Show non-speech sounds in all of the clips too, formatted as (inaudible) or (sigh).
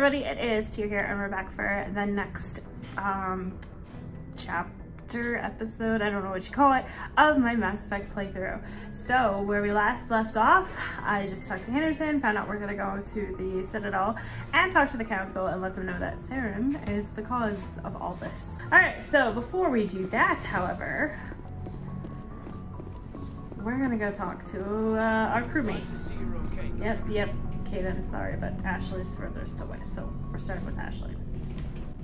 everybody, it is Tier here and we're back for the next um, chapter, episode, I don't know what you call it, of my Mass Effect playthrough. So where we last left off, I just talked to Anderson, found out we're gonna go to the Citadel and talk to the Council and let them know that Saren is the cause of all this. Alright, so before we do that, however, we're gonna go talk to uh, our crewmates. Yep, yep. Kaidan, sorry, but Ashley's furthest away, so we're starting with Ashley.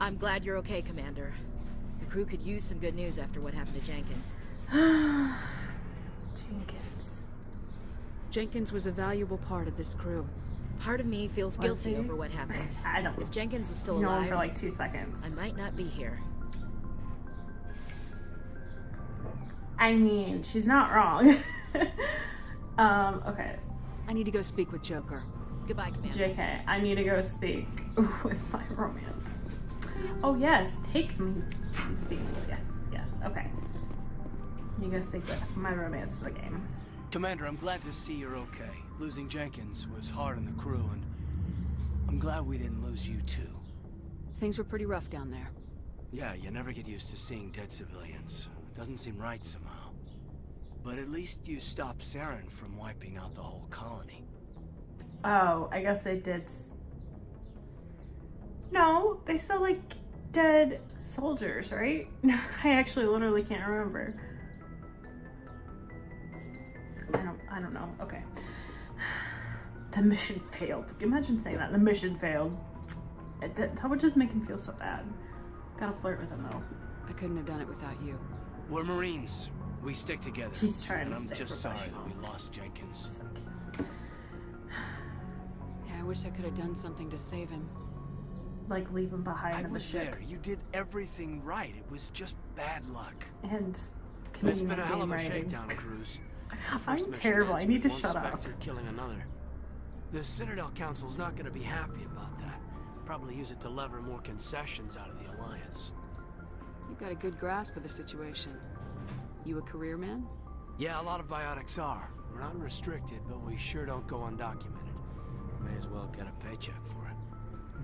I'm glad you're okay, Commander. The crew could use some good news after what happened to Jenkins. (sighs) Jenkins. Jenkins was a valuable part of this crew. Part of me feels Was guilty he? over what happened. (sighs) I don't If Jenkins was still alive, for like two seconds. I might not be here. I mean, she's not wrong. (laughs) um, okay. I need to go speak with Joker. Goodbye, Commander. JK, I need to go speak (laughs) with my romance. Oh yes, take me these things. Yes, yes, okay. You go speak with my romance for the game. Commander, I'm glad to see you're okay. Losing Jenkins was hard on the crew, and I'm glad we didn't lose you too. Things were pretty rough down there. Yeah, you never get used to seeing dead civilians. Doesn't seem right somehow. But at least you stopped Saren from wiping out the whole colony. Oh, I guess they did. No, they still like dead soldiers, right? (laughs) I actually literally can't remember. I don't. I don't know. Okay. The mission failed. Imagine saying that. The mission failed. It, that, that would just make him feel so bad. Gotta flirt with him though. I couldn't have done it without you. We're Marines. We stick together. She's trying and to I'm just sorry that we lost Jenkins. Wish I could have done something to save him. Like leave him behind I in the was ship. there. You did everything right. It was just bad luck. And It's committing been a hell of a game writing. shakedown, cruise. (laughs) I'm terrible. I need to with shut one up. Spectre killing another. The Citadel Council's not going to be happy about that. Probably use it to lever more concessions out of the Alliance. You've got a good grasp of the situation. You a career man? Yeah, a lot of biotics are. We're not restricted, but we sure don't go undocumented. May as well get a paycheck for it.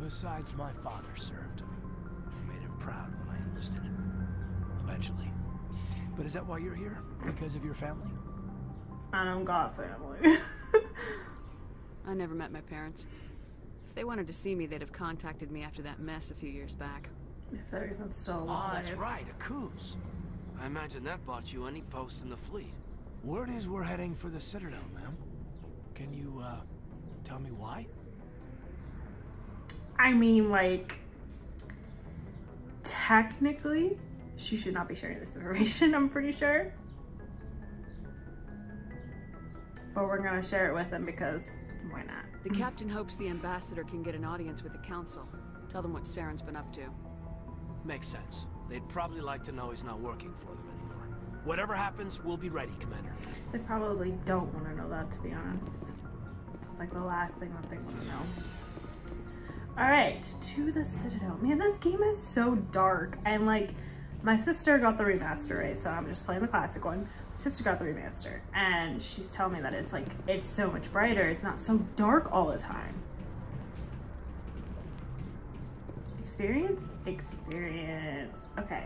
Besides, my father served. I made him proud when I enlisted. Eventually. But is that why you're here? Because of your family? I don't got family. (laughs) I never met my parents. If they wanted to see me, they'd have contacted me after that mess a few years back. if they're even still Oh, alive. that's right, a cruise. I imagine that bought you any post in the fleet. Word is we're heading for the Citadel, ma'am. Can you, uh, tell me why? I mean, like, technically, she should not be sharing this information, (laughs) I'm pretty sure. But we're gonna share it with him because why not? The captain hopes the ambassador can get an audience with the council. Tell them what Saren's been up to. Makes sense. They'd probably like to know he's not working for them anymore. Whatever happens, we'll be ready, Commander. They probably don't want to know that, to be honest. Like the last thing that they want to know. Alright, to the Citadel. Man, this game is so dark. And like, my sister got the remaster, right? So I'm just playing the classic one. My sister got the remaster. And she's telling me that it's like, it's so much brighter. It's not so dark all the time. Experience? Experience. Okay.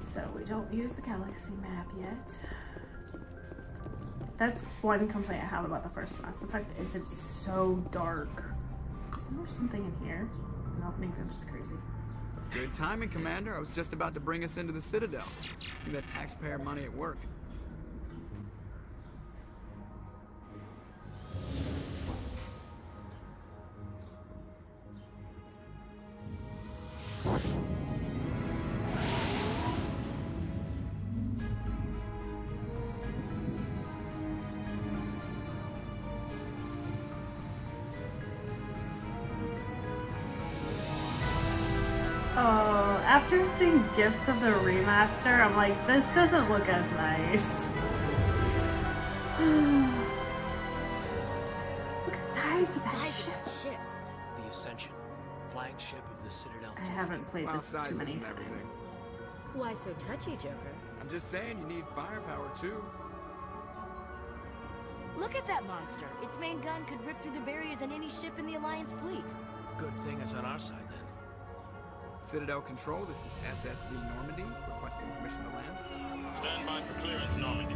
So we don't use the galaxy map yet. That's one complaint I have about the first Mass Effect is it's so dark. Isn't there something in here? No, maybe I'm just crazy. Good timing, Commander. I was just about to bring us into the Citadel. See that taxpayer money at work. Gifs of the remaster, I'm like, this doesn't look as nice. (sighs) look at the size of that ship. ship. The Ascension, flagship of the Citadel I haven't played Well, this too many times. everything. Why so touchy, Joker? I'm just saying you need firepower too. Look at that monster. Its main gun could rip through the barriers in any ship in the Alliance fleet. Good thing it's on our side then. Citadel Control, this is SSV Normandy, requesting permission to land. Stand by for clearance, Normandy.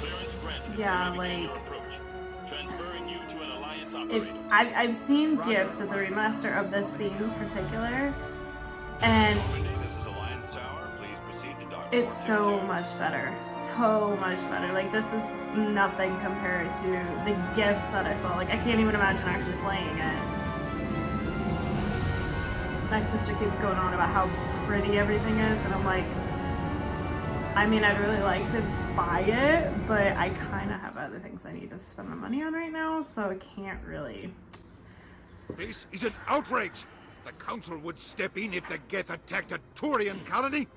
Clearance granted. Yeah, You may begin like- your approach. Transferring you to an Alliance if operator. I, I've seen Roger, gifs of the remaster of this scene in particular, and Normandy, this is Alliance Tower. Please proceed to dock. it's so much better, so much better. Like this is nothing compared to the gifs that I saw. Like I can't even imagine actually playing it. My sister keeps going on about how pretty everything is, and I'm like, I mean, I'd really like to buy it, but I kind of have other things I need to spend the money on right now, so I can't really. This is an outrage! The Council would step in if the Geth attacked a Turian colony?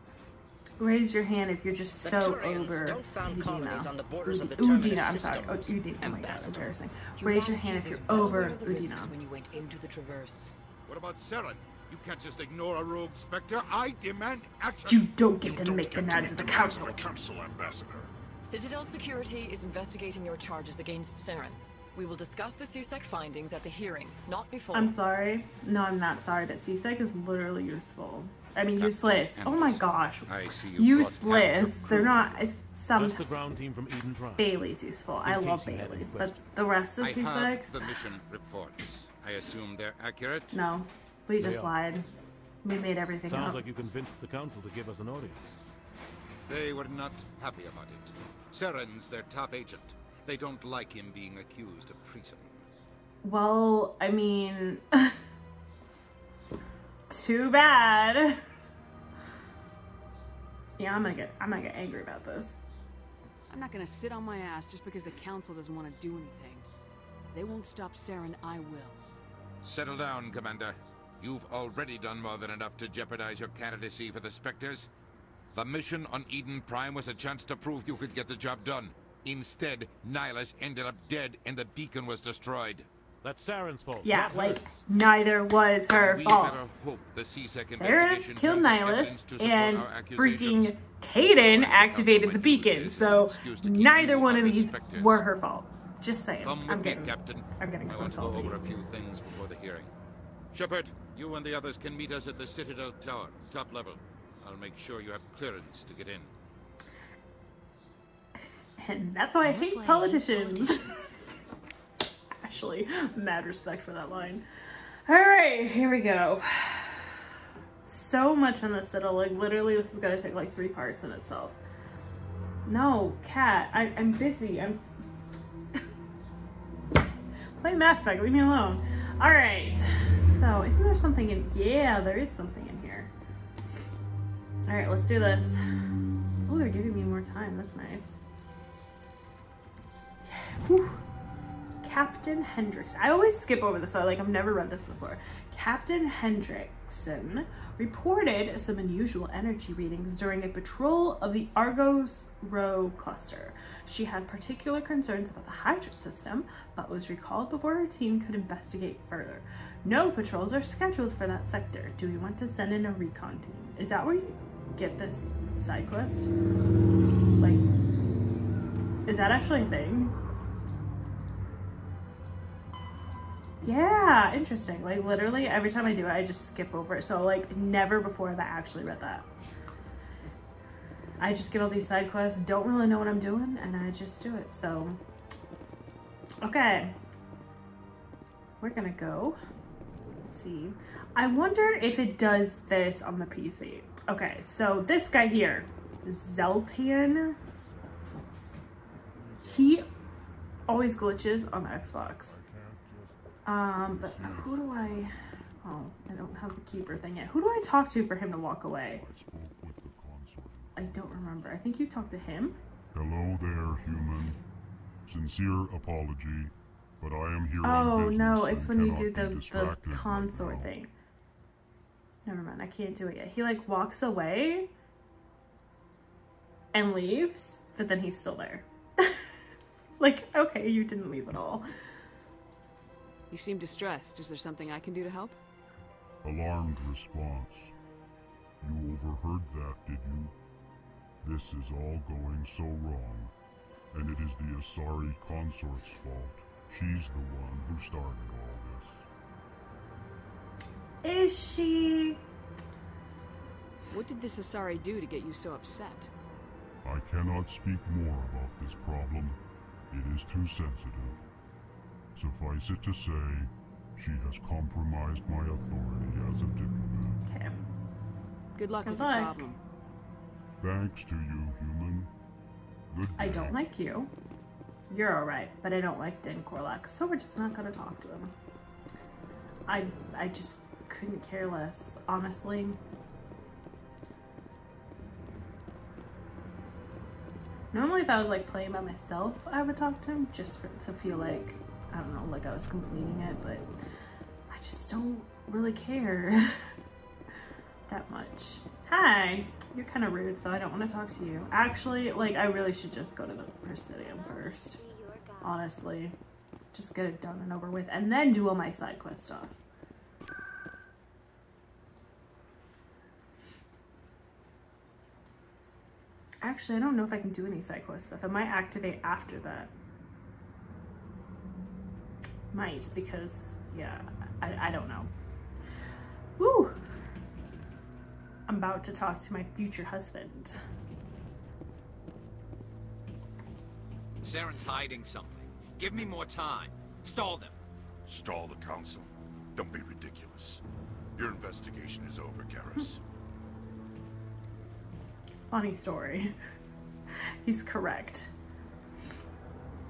Raise your hand if you're just The so Turians over don't found Udina. colonies on the borders of the Ud- Terminus Udina, I'm sorry. Oh, systems. Udina. Oh my god, Ambassador. embarrassing. Raise your hand if you're over Udina. when you went into the Traverse. What about Saren? You can't just ignore a rogue Spectre. I demand action! You don't get to make demands of the council. Council, Ambassador. Citadel Security is investigating your charges against Saren. We will discuss the CSEC findings at the hearing, not before. I'm sorry. No, I'm not sorry, but CSEC is literally useful. I mean, useless. Oh my gosh. I see you brought half your Useless. They're crew. not. It's some. That's the ground team from Eden Prime. Bailey's useful. I love case Bailey. But the rest of CSEC. I CSEC, have the mission reports. I assume they're accurate? no. We just are. lied. We made everything up. Sounds up. like you convinced the council to give us an audience. They were not happy about it. Saren's their top agent. They don't like him being accused of treason. Well, I mean, (laughs) too bad. Yeah, I'm gonna get I'm gonna get angry about this. I'm not gonna sit on my ass just because the council doesn't want to do anything. If they won't stop Saren, I will. Settle down, Commander. You've already done more than enough to jeopardize your candidacy for the Spectres. The mission on Eden Prime was a chance to prove you could get the job done. Instead, Nihilus ended up dead and the beacon was destroyed. That's Saren's fault. Yeah, not like hers. neither was her we fault. better hope the CSEC Saren investigation killed Nihilus, evidence to support and our freaking Kaidan activated the beacon. So neither one of these were her fault. Just saying. Come I'm with me, getting, Captain. I'm getting I want to go over a few things before the hearing. Shepard, you and the others can meet us at the Citadel Tower, top level. I'll make sure you have clearance to get in. And that's why I That's hate why I hate politicians. politicians. (laughs) Actually, mad respect for that line. All right, here we go. So much on the Citadel. Like, literally, this is gonna take like three parts in itself. No, cat. I, I'm busy. I'm (laughs) playing Mass Effect. Leave me alone. All right. So, isn't there something in? Yeah, there is something in here. All right, let's do this. Oh, they're giving me more time. That's nice. Whew. Captain Hendricks. I always skip over this, so like I've never read this before. Captain Hendrickson reported some unusual energy readings during a patrol of the Argos Rho cluster. She had particular concerns about the Hydra system, but was recalled before her team could investigate further. No patrols are scheduled for that sector. Do we want to send in a recon team? Is that where you get this side quest? Like, is that actually a thing? Yeah, interesting. Like literally every time I do it, I just skip over it. So like never before have I actually read that. I just get all these side quests, don't really know what I'm doing, and I just do it. So, okay. We're gonna go. Let's see. I wonder if it does this on the PC. Okay, so this guy here, Xeltan, he always glitches on the Xbox. Um, but who do I, oh, I don't have the keeper thing yet. Who do I talk to for him to walk away? I don't remember. I think you talked to him. Hello there, human. Sincere apology, but I am here Oh no, it's when you do the, the distracted right consort thing. Never mind, I can't do it yet. He like walks away and leaves, but then he's still there. (laughs) like, okay, you didn't leave at all. You seem distressed. Is there something I can do to help? Alarmed response. You overheard that, did you? This is all going so wrong, and it is the Asari consort's fault. She's the one who started all this. Is she? What did this Asari do to get you so upset? I cannot speak more about this problem. It is too sensitive. Suffice it to say, she has compromised my authority as a diplomat. Okay. Good luck Good with luck. your problem. Thanks to you, human. Good I day. don't like you. You're alright, but I don't like Din Korlack, so we're just not gonna talk to him. I I just couldn't care less, honestly. Normally, if I was like playing by myself, I would talk to him just for, to feel like I don't know, like I was completing it, but I just don't really care (laughs) that much. Hi, you're kind of rude, so I don't want to talk to you. Actually, like I really should just go to the Presidium first. Honestly, just get it done and over with, and then do all my side quest stuff. Actually, I don't know if I can do any side quest stuff. It might activate after that. Might, because, yeah, I, I don't know. Woo! I'm about to talk to my future husband. Saren's hiding something. Give me more time. Stall them. Stall the council. Don't be ridiculous. Your investigation is over, Garrus. (laughs) Funny story. (laughs) He's correct.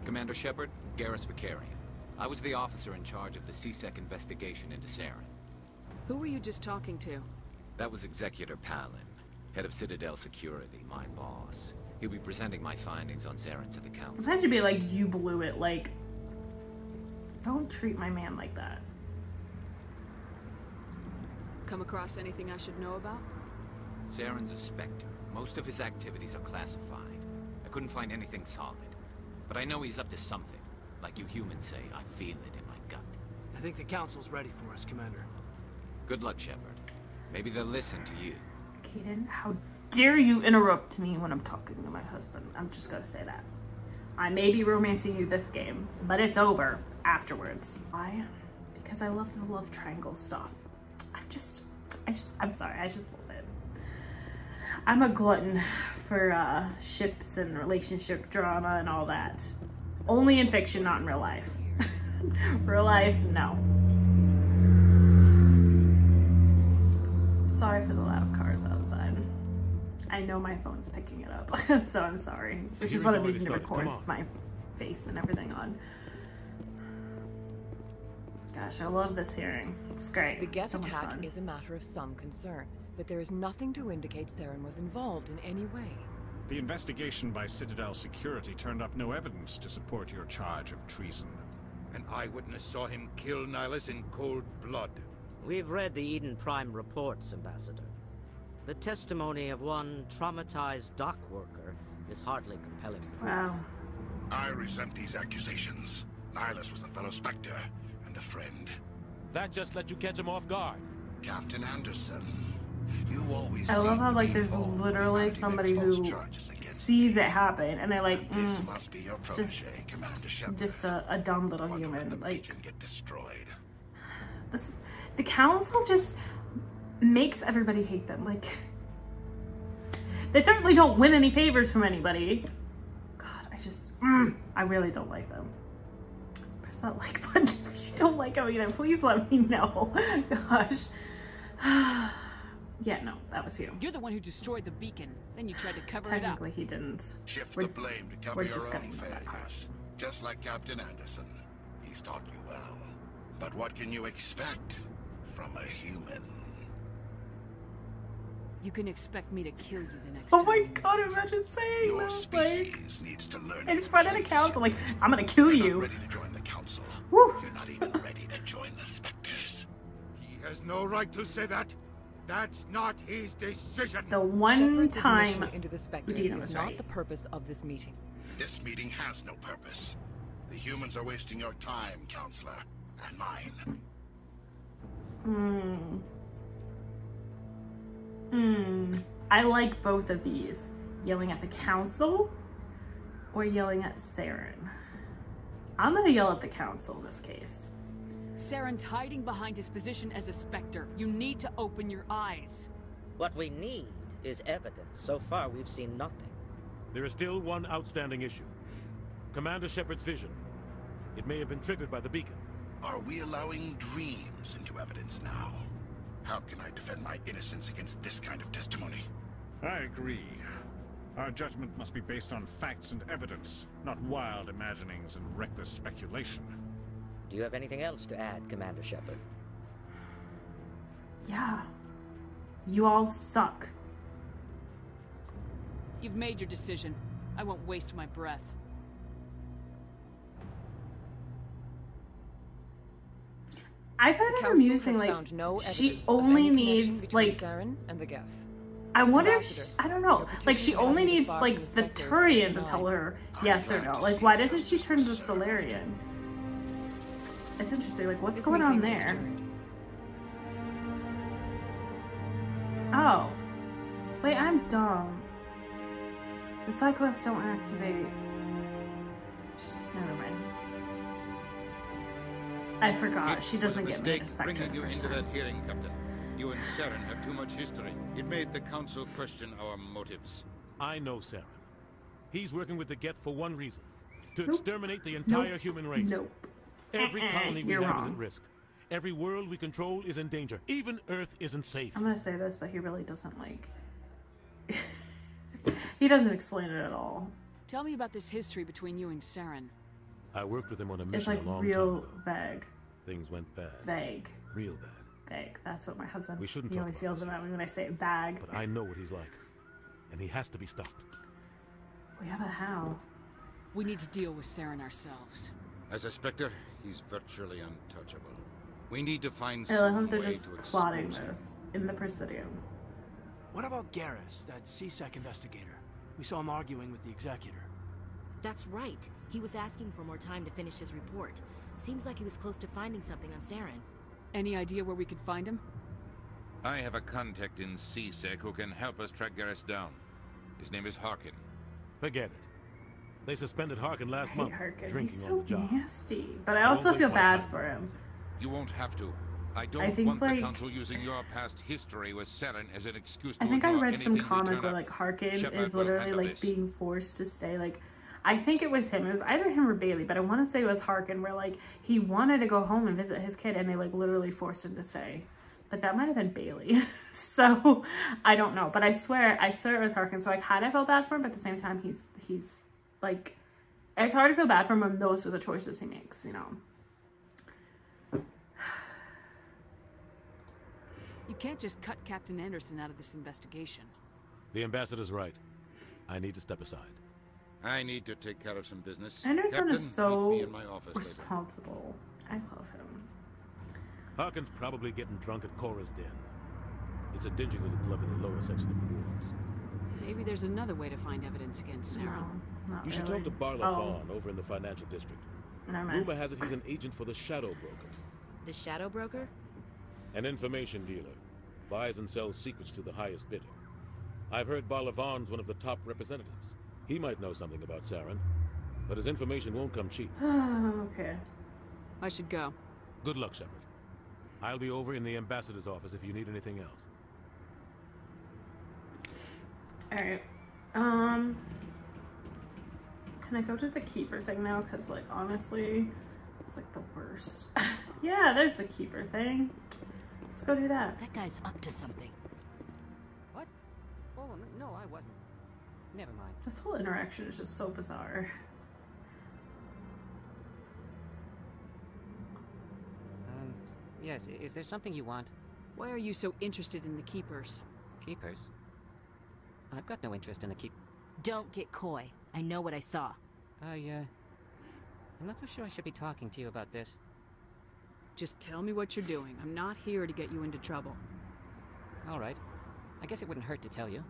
Commander Shepard, Garrus Vakarian. I was the officer in charge of the CSEC investigation into Saren. Who were you just talking to? That was Executor Pallin, head of Citadel Security, my boss. He'll be presenting my findings on Saren to the council. Imagine be like, you blew it. Like, don't treat my man like that. Come across anything I should know about? Saren's a Spectre. Most of his activities are classified. I couldn't find anything solid. But I know he's up to something. Like you humans say, I feel it in my gut. I think the council's ready for us, Commander. Good luck, Shepard. Maybe they'll listen to you. Kaidan, how dare you interrupt me when I'm talking to my husband? I'm just gonna say that. I may be romancing you this game, but it's over afterwards. Why? Because I love the love triangle stuff. I'm just, I just, I'm sorry, I just love it. I'm a glutton for uh, ships and relationship drama and all that. Only in fiction, not in real life. (laughs) real life, no. Sorry for the loud cars outside. I know my phone's picking it up, (laughs) so I'm sorry. Which is hearing's what I'm using to record my face and everything on. Gosh, I love this hearing. It's great. The Geth so attack fun. is a matter of some concern, but there is nothing to indicate Saren was involved in any way. The investigation by Citadel Security turned up no evidence to support your charge of treason. An eyewitness saw him kill Nihilus in cold blood. We've read the Eden Prime reports, Ambassador. The testimony of one traumatized dock worker is hardly compelling proof. Wow. I resent these accusations. Nihilus was a fellow Spectre and a friend. That just let you catch him off guard. Captain Anderson, you always I love how like there's literally somebody who sees it happen and they're like, This mm, must be your it's protege, just, just a, a dumb little human. Like beacon get destroyed. (sighs) this, is- the council just makes everybody hate them. Like (laughs) they certainly don't win any favors from anybody. God, I just, mm, I really don't like them. Press that like (laughs) button if you don't like them either. Please let me know. (laughs) Gosh. (sighs) (sighs) yeah, no, that was you. You're the one who destroyed the beacon. Then you tried to cover it up. Technically, he didn't. Shift We're- the blame to we're cover your just own gonna ignore that part. failures. Just like Captain Anderson. He's taught you well. But what can you expect from a human? You can expect me to kill you the next Oh time. my god, imagine saying Your that. species needs to learn Like, in its front of the council, like, I'm gonna kill You're you. not ready to join the council. Woo. You're not even ready to join the Spectres. He has no right to say that. That's not his decision. The one Shepard's time admission into the Spectres Dina is was not the purpose of this meeting. This meeting has no purpose. The humans are wasting your time, Counselor. And mine. Hmm. Hmm. I like both of these. Yelling at the council or yelling at Saren. I'm gonna yell at the council in this case. Saren's hiding behind his position as a Spectre. You need to open your eyes. What we need is evidence. So far, we've seen nothing. There is still one outstanding issue. Commander Shepard's vision. It may have been triggered by the beacon. Are we allowing dreams into evidence now? How can I defend my innocence against this kind of testimony? I agree. Our judgment must be based on facts and evidence, not wild imaginings and reckless speculation. Do you have anything else to add, Commander Shepard? Yeah. You all suck. You've made your decision. I won't waste my breath. I find it amusing, like, no she only needs, like, Saren and the Geth. I wonder if, she, I don't know, like, she only needs, like, the Turian to tell her yes or no. Like, why doesn't she turn to Salarian? It's interesting, like, what's going on there? Oh. Wait, I'm dumb. The cyclists don't activate. Just, never mind. I forgot. It She doesn't get me mistake to bringing you into time. that hearing, Captain. You and Saren have too much history. It made the Council question our motives. I know Saren. He's working with the Geth for one reason. To Nope. exterminate the entire Nope. human race. Nope. Every colony we you're have is at risk. Every world we control is in danger. Even Earth isn't safe. I'm gonna say this, but he really doesn't like. (laughs) he doesn't explain it at all. Tell me about this history between you and Saren. I worked with him on a It's mission like a long real time ago. vague. Things went bad. Vague. Real bad. Vague. That's what my husband. We shouldn't He talk always about yells at me when I say bag. But I know what he's like. And he has to be stopped. Well, yeah, but how? We need to deal with Saren ourselves. As a Spectre, he's virtually untouchable. We need to find I some how they're way just to plotting expose him. this in the Presidium. What about Garrus, that CSEC investigator? We saw him arguing with the Executor. That's right. He was asking for more time to finish his report. Seems like he was close to finding something on Saren. Any idea where we could find him? I have a contact in CSEC who can help us track Garrus down. His name is Harkin. Forget it. They suspended Harkin last month, Harkin. drinking He's on so the job. nasty. But I I also won't feel bad for him. You won't have to. I don't I think, want like- the Council using your past history with Saren as an excuse to I think I read some anything we comic turn where like Harkin Shepard is literally like this. being forced to stay like I think it was him. It was either him or Bailey, but I want to say it was Harkin where like he wanted to go home and visit his kid and they like literally forced him to stay. But that might have been Bailey. (laughs) so I don't know. But I swear I swear it was Harkin. So I kind of felt bad for him, but at the same time he's he's like it's hard to feel bad for him when those are the choices he makes, you know. You can't just cut Captain Anderson out of this investigation. The ambassador's right. I need to step aside. I need to take care of some business. Anderson Captain, is so in my office later. responsible. I love him. Harkin's probably getting drunk at Chora's Den. It's a dingy little club in the lower section of the wards. Maybe there's another way to find evidence against Saren. Not You should really. talk to Barla Oh, Vaughn over in the financial district. never mind. Rumor has it he's an agent for the Shadow Broker, The Shadow Broker? an information dealer. Buys and sells secrets to the highest bidder. I've heard Barla Von's one of the top representatives. He might know something about Saren, but his information won't come cheap. (sighs) okay. I should go. Good luck, Shepard. I'll be over in the ambassador's office if you need anything else. Alright. Um Can I go to the keeper thing now? Cause like honestly, it's like the worst. (laughs) yeah, there's the keeper thing. Let's go do that. That guy's up to something. What? Oh, no, I wasn't. Never mind. This whole interaction is just so bizarre. Um, yes, is there something you want? Why are you so interested in the Keepers? Keepers? I've got no interest in the keep. Don't get coy. I know what I saw. I, uh... I'm not so sure I should be talking to you about this. Just tell me what you're doing. I'm not here to get you into trouble. All right. I guess it wouldn't hurt to tell you.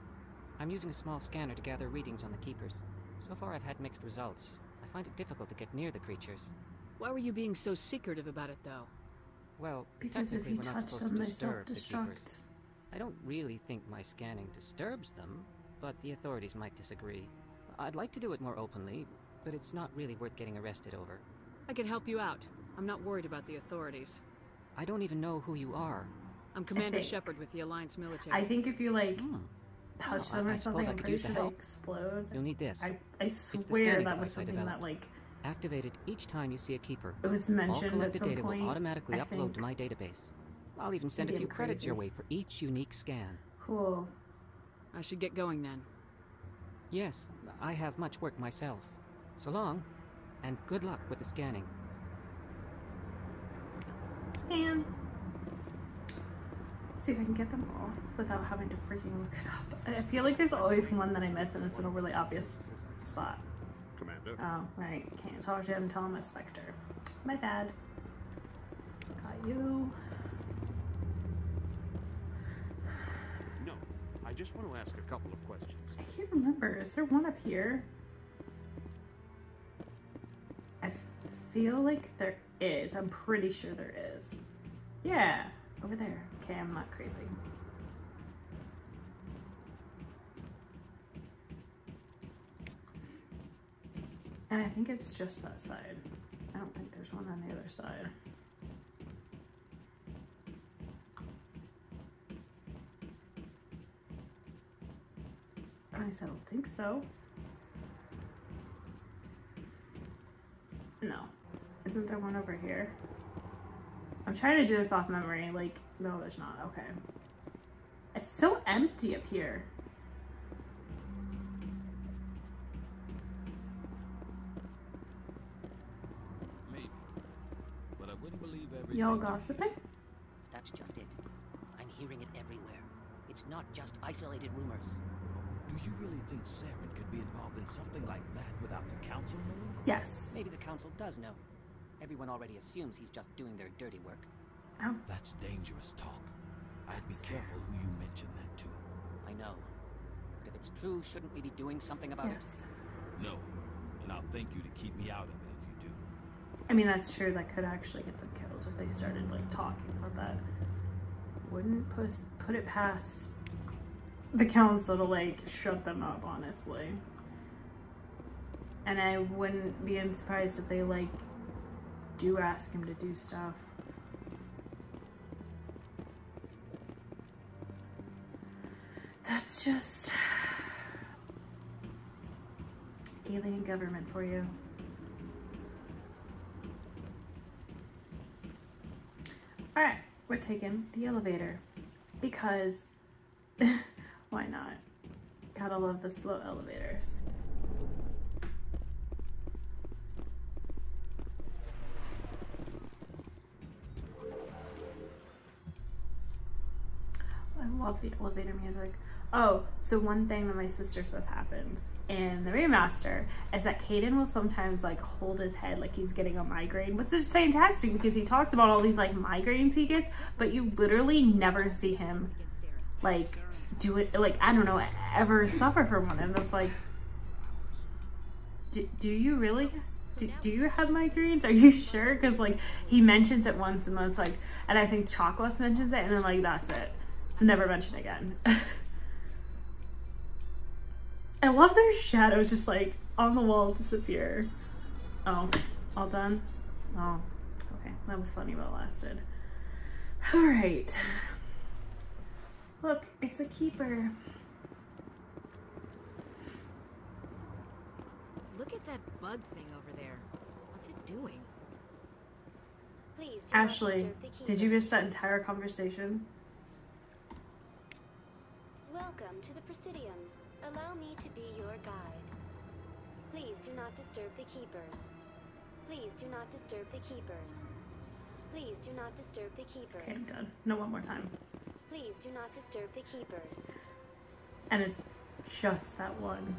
I'm using a small scanner to gather readings on the Keepers. So far I've had mixed results. I find it difficult to get near the creatures. Why were you being so secretive about it, though? Well, Because technically we're not supposed them, to disturb the Keepers. I don't really think my scanning disturbs them, but the authorities might disagree. I'd like to do it more openly, but it's not really worth getting arrested over. I can help you out. I'm not worried about the authorities. I don't even know who you are. I'm Commander (laughs) Shepard with the Alliance military. I think if you like hmm. touch Oh, them I- or I something, suppose I I'm could pretty use the sure they explode. You'll need this. I, I It's the swear scanning that was device I something that developed. like Activated each time you see a keeper. It was All mentioned at collected some data point, will automatically I upload think. to my database. I'll even send a few I'm credits your way for each unique scan. cool. I should get going then. Yes, I have much work myself. So long, and good luck with the scanning. Scan. Let's see if I can get them all without having to freaking look it up. I feel like there's always one that I miss and it's in a really obvious spot. Commander. Oh, right. Can't talk to him, tell him a Spectre. My bad. Got you. No, I just want to ask a couple of questions. I can't remember. Is there one up here? I feel like there is. I'm pretty sure there is. Yeah, over there. Okay, I'm not crazy. And I think it's just that side. I don't think there's one on the other side. At least I don't think so. No. Isn't there one over here? I'm trying to do this off memory. Like, no, there's not. Okay. It's so empty up here. Maybe. But I wouldn't believe everything. Y'all gossiping? That's just it. I'm hearing it everywhere. It's not just isolated rumors. Do you really think Saren could be involved in something like that without the council knowing? Yes. Maybe the council does know. Everyone already assumes he's just doing their dirty work. Oh. That's dangerous talk. I'd be careful who you mention that to. I know. But if it's true, shouldn't we be doing something about Yes. No. And I'll thank you to keep me out of it if you do. I mean, that's true. That could actually get them killed if they started like talking about that. Wouldn't put put it past the council to like shut them up, honestly. And I wouldn't be surprised if they like do ask him to do stuff. That's just alien government for you. All right, we're taking the elevator because (laughs) why not? Gotta love the slow elevators. I love the elevator music. Oh, so one thing that my sister says happens in the remaster is that Kaidan will sometimes like hold his head like he's getting a migraine, which is fantastic because he talks about all these like migraines he gets, but you literally never see him like do it like I don't know ever suffer from one, and it's like, do, do you really? Do, do you have migraines? Are you sure? Because like he mentions it once, and then it's like, and I think Chakwas mentions it, and then like that's it. It's never mentioned again. (laughs) I love their shadows just like on the wall disappear. Oh, all done? Oh, okay. That was funny while it lasted. All right. Look, it's a keeper. Look at that bug thing over there. What's it doing? Please do Ashley, disturb the keeper. did you miss that entire conversation? Welcome to the Presidium. Allow me to be your guide. Please do not disturb the keepers. Please do not disturb the keepers. Please do not disturb the keepers. Okay, good. No, one more time. Please do not disturb the keepers. And it's just that one.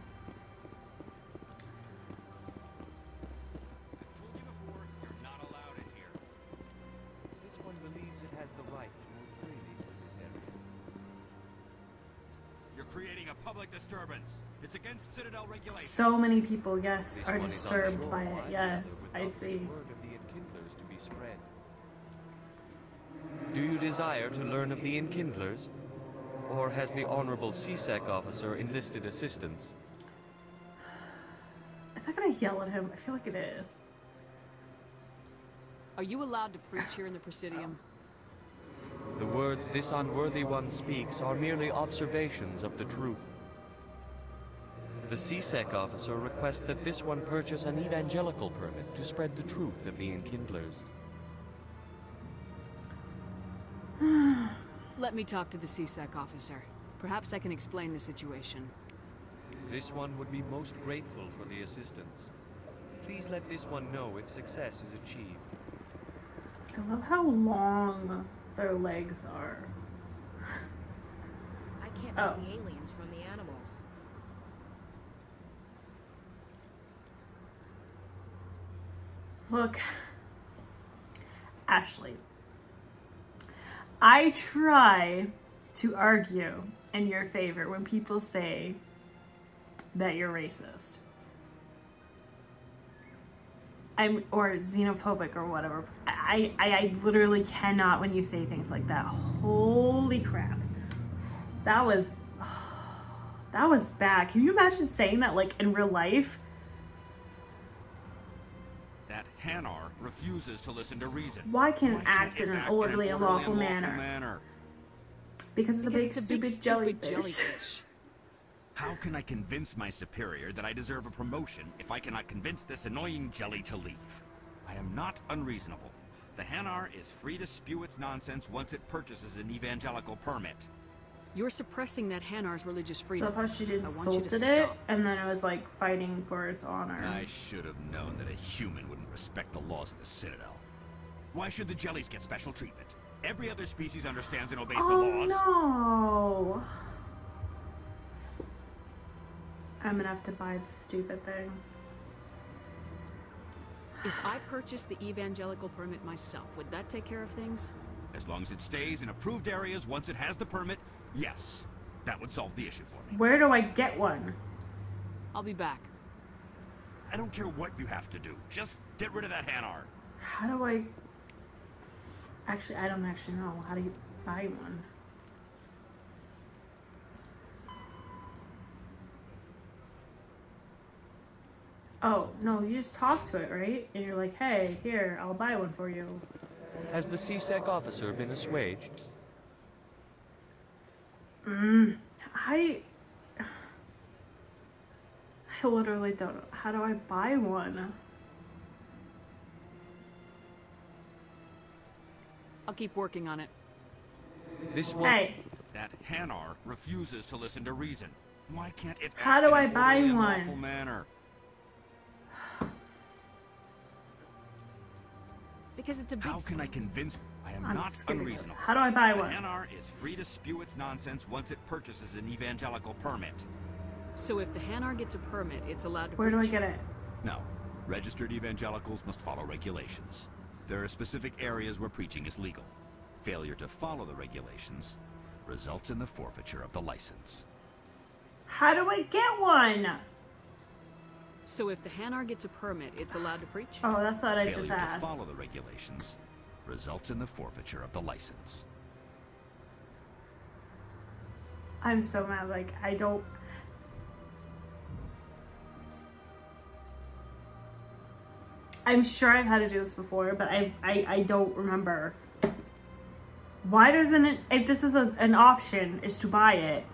You're not allowed in here. This one believes it has the right to move freely through this area. You're creating a public disturbance. It's against Citadel regulations. So many people, yes, This are disturbed by it. Yes, whether I would see. publish word of the Enkindlers to be spread. Do you desire to learn of the Enkindlers? Or has the Honorable CSEC officer enlisted assistance? Is that gonna yell at him? I feel like it is. Are you allowed to preach here in the Presidium? The words this unworthy one speaks are merely observations of the truth. The CSEC officer requests that this one purchase an evangelical permit to spread the truth of the Enkindlers. Let me talk to the CSEC officer. Perhaps I can explain the situation. This one would be most grateful for the assistance. Please let this one know if success is achieved. I love how long their legs are. I can't tell Oh. the aliens from the animals. Look, Ashley, I try to argue in your favor when people say that you're racist. I'm or xenophobic or whatever. I, I I literally cannot when you say things like that. Holy crap. That was (sighs) that was bad. Can you imagine saying that like in real life? That Hanar refuses to listen to reason. Why can't it Why act it in an orderly and lawful and manner? manner? Because it's a Because big it's a stupid big, stupid jellyfish. jellyfish. How can I convince my superior that I deserve a promotion if I cannot convince this annoying jelly to leave? I am not unreasonable. The Hanar is free to spew its nonsense once it purchases an evangelical permit. You're suppressing that Hanar's religious So freedom. how she I want you to insulted it, stop. and then it was like fighting for its honor. I should have known that a human wouldn't respect the laws of the Citadel. Why should the jellies get special treatment? Every other species understands and obeys the oh laws. no! I'm gonna have to buy the stupid thing. If I purchased the evangelical permit myself, would that take care of things? As long as it stays in approved areas once it has the permit, yes. That would solve the issue for me. Where do I get one? I'll be back. I don't care what you have to do. Just get rid of that Hanar. How do I? Actually, I don't actually know. How do you buy one? Oh, no, you just talk to it, right? And you're like, hey, here, I'll buy one for you. Has the CSEC officer been assuaged? Mm, I... I literally don't know. How do I buy one? I'll keep working on it. This one. Hey, That Hanar refuses to listen to reason. Why can't it How do I buy one? manner? Because it's a big How can I convince? I am I'm not unreasonable. How do I buy The one? Hanar is free to spew its nonsense once it purchases an evangelical permit. So if the Hanar gets a permit, it's allowed to Where do I get it? No, registered evangelicals must follow regulations. There are specific areas where preaching is legal. Failure to follow the regulations results in the forfeiture of the license. How do I get one? So if the Hanar gets a permit, it's allowed to preach? Oh, that's what I Failure just to follow the regulations results in the forfeiture of the license. I'm so mad. Like, I don't. I'm sure I've had to do this before, but I I, I don't remember. Why doesn't it? If this is a, an option, is to buy it.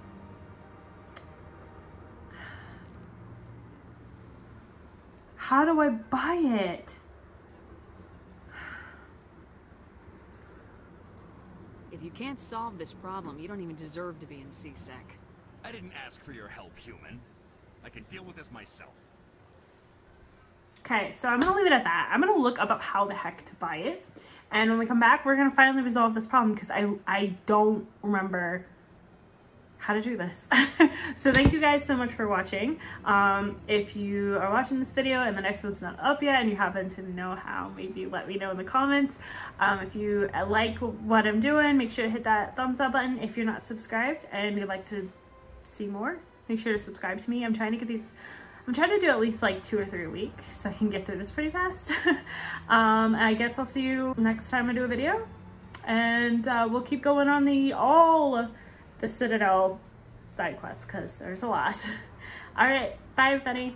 How do I buy it? If you can't solve this problem, you don't even deserve to be in CSEC. I didn't ask for your help, human. I can deal with this myself. Okay, so I'm gonna leave it at that. I'm gonna look up how the heck to buy it. And when we come back, we're gonna finally resolve this problem because I I don't remember how to do this. (laughs) so thank you guys so much for watching. Um, if you are watching this video and the next one's not up yet and you happen to know how, maybe let me know in the comments. Um, if you like what I'm doing, make sure to hit that thumbs up button. If you're not subscribed and you'd like to see more, make sure to subscribe to me. I'm trying to get these I'm trying to do at least like two or three a week so I can get through this pretty fast. (laughs) um, I guess I'll see you next time I do a video. And uh, we'll keep going on the all the Citadel side quests because there's a lot. (laughs) All right, bye everybody.